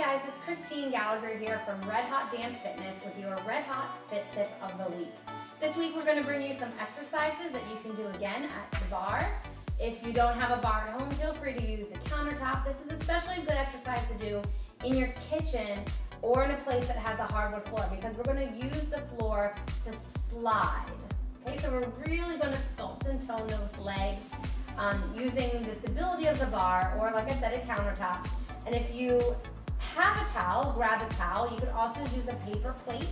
guys, it's Christine Gallagher here from Red Hot Dance Fitness with your Red Hot Fit Tip of the Week. This week we're going to bring you some exercises that you can do again at the barre. If you don't have a barre at home, feel free to use a countertop. This is especially a good exercise to do in your kitchen or in a place that has a hardwood floor because we're going to use the floor to slide. Okay, so we're really going to sculpt and tone those legs um, using the stability of the barre or like I said, a countertop. And if you have a towel, grab a towel. You could also use a paper plate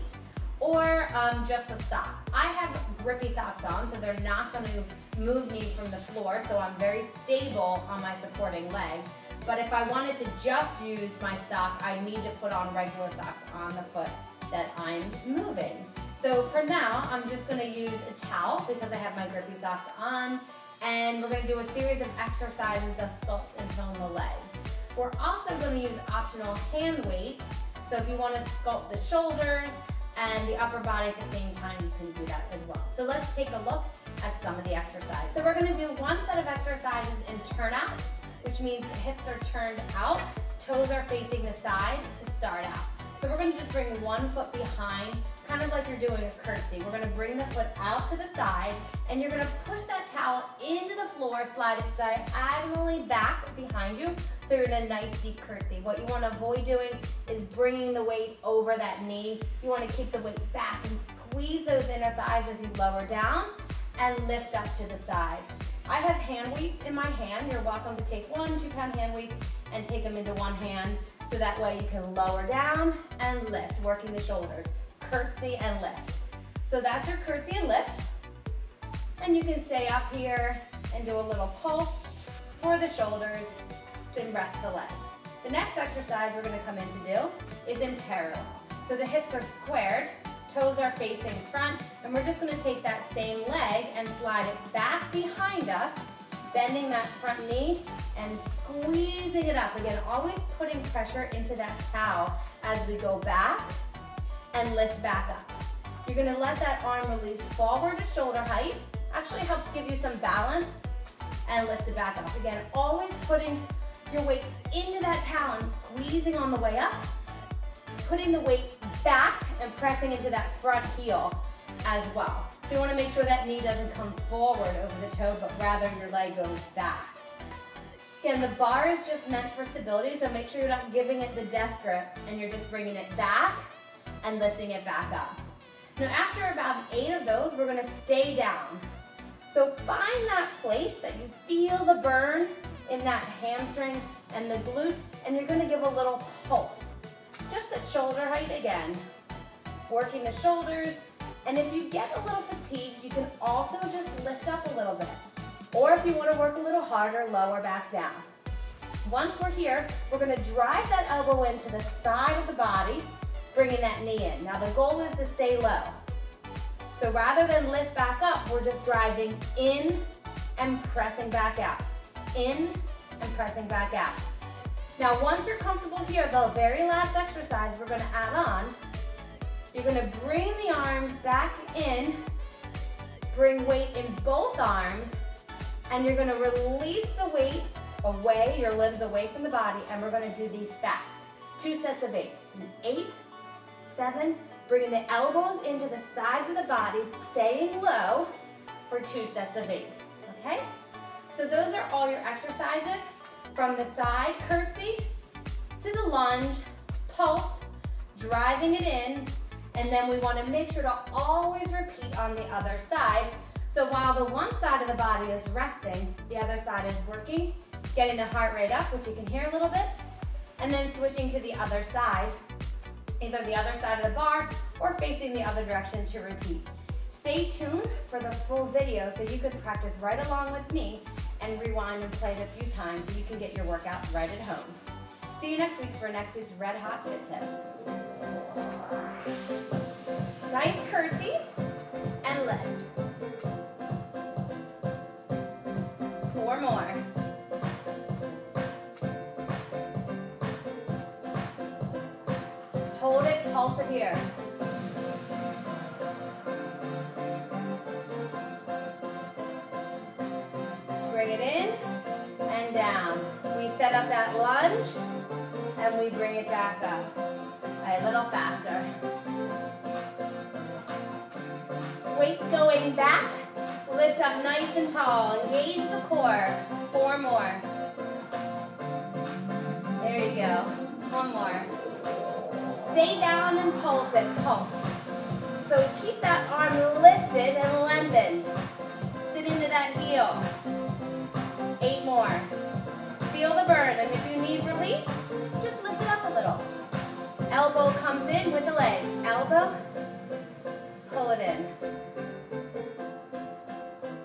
or um, just a sock. I have grippy socks on, so they're not going to move me from the floor, so I'm very stable on my supporting leg. But if I wanted to just use my sock, I need to put on regular socks on the foot that I'm moving. So for now, I'm just gonna use a towel because I have my grippy socks on, and we're gonna do a series of exercises that sculpt and tone the legs. We're also gonna use optional hand weights. So if you wanna sculpt the shoulders and the upper body at the same time, you can do that as well. So let's take a look at some of the exercises. So we're gonna do one set of exercises in turnout, which means the hips are turned out, toes are facing the side to start out. So we're gonna just bring one foot behind kind of like you're doing a curtsy. We're gonna bring the foot out to the side and you're gonna push that towel into the floor, slide it diagonally back behind you so you're in a nice deep curtsy. What you wanna avoid doing is bringing the weight over that knee. You wanna keep the weight back and squeeze those inner thighs as you lower down and lift up to the side. I have hand weights in my hand. You're welcome to take one two pound hand weight and take them into one hand so that way you can lower down and lift, working the shoulders curtsy, and lift. So that's your curtsy and lift. And you can stay up here and do a little pulse for the shoulders to rest the legs. The next exercise we're gonna come in to do is in parallel. So the hips are squared, toes are facing front, and we're just gonna take that same leg and slide it back behind us, bending that front knee and squeezing it up. Again, always putting pressure into that towel as we go back and lift back up. You're gonna let that arm release forward to shoulder height. Actually helps give you some balance and lift it back up. Again, always putting your weight into that and squeezing on the way up, putting the weight back and pressing into that front heel as well. So you wanna make sure that knee doesn't come forward over the toe, but rather your leg goes back. Again, the barre is just meant for stability, so make sure you're not giving it the death grip and you're just bringing it back and lifting it back up. Now after about eight of those, we're gonna stay down. So find that place that you feel the burn in that hamstring and the glute, and you're gonna give a little pulse. Just at shoulder height again. Working the shoulders, and if you get a little fatigued, you can also just lift up a little bit. Or if you wanna work a little harder, lower back down. Once we're here, we're gonna drive that elbow into the side of the body, bringing that knee in. Now the goal is to stay low. So rather than lift back up, we're just driving in and pressing back out. In and pressing back out. Now once you're comfortable here, the very last exercise we're gonna add on, you're gonna bring the arms back in, bring weight in both arms, and you're gonna release the weight away, your limbs away from the body, and we're gonna do these fast. Two sets of eight. Eight, seven, bringing the elbows into the sides of the body, staying low for two sets of eight, okay? So those are all your exercises from the side curtsy to the lunge, pulse, driving it in, and then we wanna make sure to always repeat on the other side. So while the one side of the body is resting, the other side is working, getting the heart rate up, which you can hear a little bit, and then switching to the other side either the other side of the barre or facing the other direction to repeat. Stay tuned for the full video so you can practice right along with me and rewind and play it a few times so you can get your workout right at home. See you next week for next week's Red Hot Fit Tip. Nice curtsies here. Bring it in and down. We set up that lunge and we bring it back up. a little faster. Weight going back, lift up nice and tall, engage the core. Four more. That heel. Eight more. Feel the burn, and if you need relief, just lift it up a little. Elbow comes in with the leg. Elbow, pull it in.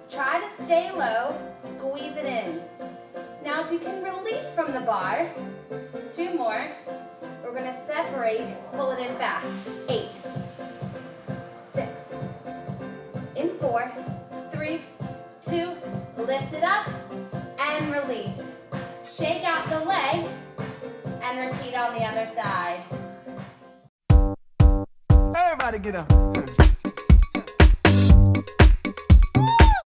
Try to stay low, squeeze it in. Now if you can release from the barre, two more. We're gonna separate, pull it in fast. Eight, and repeat on the other side. Everybody get up.